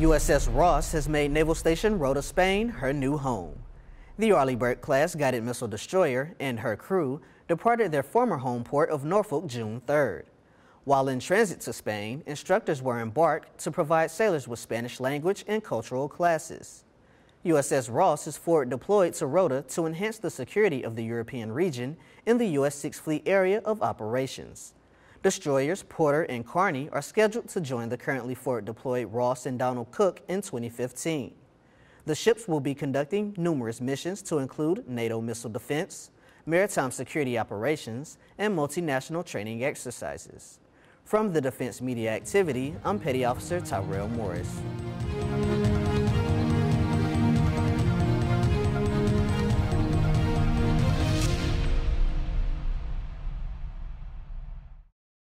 USS Ross has made Naval Station Rota, Spain her new home. The Arleigh Burke class guided missile destroyer and her crew departed their former home port of Norfolk June 3rd. While in transit to Spain, instructors were embarked to provide sailors with Spanish language and cultural classes. USS Ross is forward deployed to Rota to enhance the security of the European region in the U.S. Sixth Fleet area of operations. Destroyers Porter and Carney are scheduled to join the currently forward deployed Ross and Donald Cook in 2015. The ships will be conducting numerous missions to include NATO missile defense, maritime security operations, and multinational training exercises. From the Defense Media Activity, I'm Petty Officer Tyrell Morris.